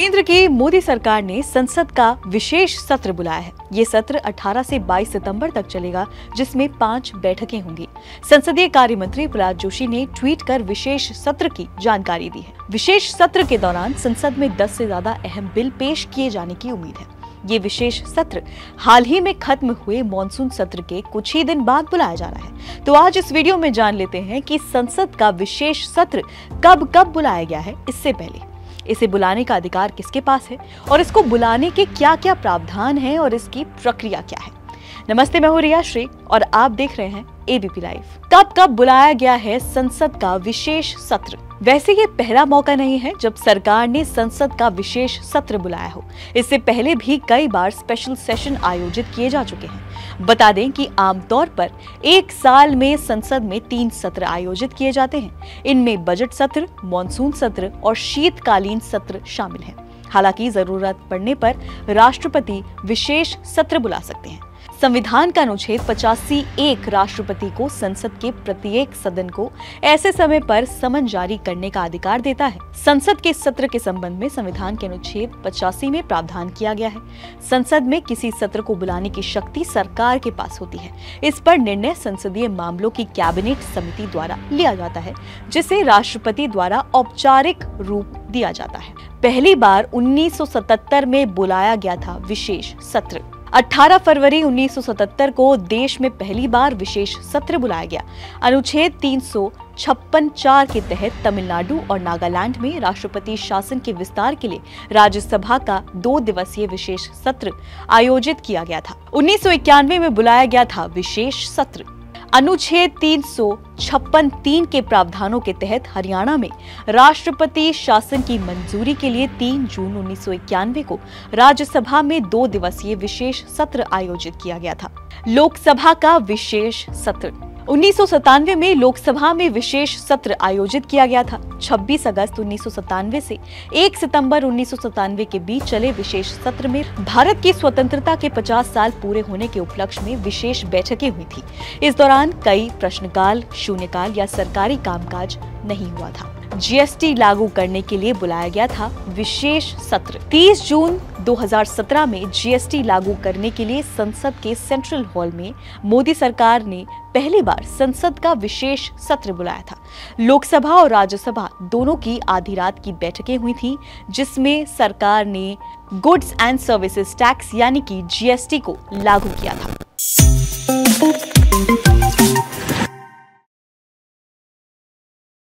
केंद्र की मोदी सरकार ने संसद का विशेष सत्र बुलाया है। ये सत्र 18 से 22 सितंबर तक चलेगा, जिसमें पाँच बैठकें होंगी। संसदीय कार्य मंत्री प्रहलाद जोशी ने ट्वीट कर विशेष सत्र की जानकारी दी है। विशेष सत्र के दौरान संसद में 10 से ज़्यादा अहम बिल पेश किए जाने की उम्मीद है। ये विशेष सत्र हाल ही में खत्म हुए मॉनसून सत्र के कुछ ही दिन बाद बुलाया जा रहा है। तो आज इस वीडियो में जान लेते हैं कि संसद का विशेष सत्र कब कब बुलाया गया है। इससे पहले इसे बुलाने का अधिकार किसके पास है? और इसको बुलाने के क्या क्या प्रावधान हैं? और इसकी प्रक्रिया क्या है? नमस्ते, मैं हूँ रिया श्री और आप देख रहे हैं एबीपी लाइव कब कब बुलाया गया है संसद का विशेष सत्र? वैसे ये पहला मौका नहीं है जब सरकार ने संसद का विशेष सत्र बुलाया हो। इससे पहले भी कई बार स्पेशल सेशन आयोजित किए जा चुके हैं। बता दें कि आमतौर पर एक साल में संसद में तीन सत्र आयोजित किए जाते हैं। इनमें बजट सत्र मानसून सत्र और शीतकालीन सत्र शामिल हैं। हालाँकि ज़रूरत पड़ने पर राष्ट्रपति विशेष सत्र बुला सकते हैं। संविधान का अनुच्छेद पचासी एक राष्ट्रपति को संसद के प्रत्येक सदन को ऐसे समय पर समन जारी करने का अधिकार देता है। संसद के सत्र के संबंध में संविधान के अनुच्छेद पचासी में प्रावधान किया गया है। संसद में किसी सत्र को बुलाने की शक्ति सरकार के पास होती है। इस पर निर्णय संसदीय मामलों की कैबिनेट समिति द्वारा लिया जाता है, जिसे राष्ट्रपति द्वारा औपचारिक रूप दिया जाता है। पहली बार 1977 में बुलाया गया था विशेष सत्र। 18 फरवरी 1977 को देश में पहली बार विशेष सत्र बुलाया गया। अनुच्छेद तीन छप्पन चार के तहत तमिलनाडु और नागालैंड में राष्ट्रपति शासन के विस्तार के लिए राज्यसभा का दो दिवसीय विशेष सत्र आयोजित किया गया था। उन्नीस सौ इक्यानवे में बुलाया गया था विशेष सत्र। अनुच्छेद तीन सौ छप्पन तीन के प्रावधानों के तहत हरियाणा में राष्ट्रपति शासन की मंजूरी के लिए 3 जून उन्नीस सौ इक्यानवे को राज्यसभा में दो दिवसीय विशेष सत्र आयोजित किया गया था। लोकसभा का विशेष सत्र उन्नीस सौ सत्तानवे में लोकसभा में विशेष सत्र आयोजित किया गया था। 26 अगस्त उन्नीस से 1 सितंबर उन्नीस सौ सत्तानवे के बीच चले विशेष सत्र में भारत की स्वतंत्रता के 50 साल पूरे होने के उपलक्ष्य में विशेष बैठकें हुई थी। इस दौरान कई प्रश्नकाल, शून्यकाल या सरकारी कामकाज नहीं हुआ था। जीएसटी लागू करने के लिए बुलाया गया था। विशेष सत्र। 30 जून 2017 में जीएसटी लागू करने के लिए संसद के सेंट्रल हॉल में मोदी सरकार ने पहली बार संसद का विशेष सत्र बुलाया था। लोकसभा और राज्यसभा दोनों की आधी रात की बैठकें हुई थी, जिसमें सरकार ने गुड्स एंड सर्विसेज़ टैक्स यानी कि जीएसटी को लागू किया था।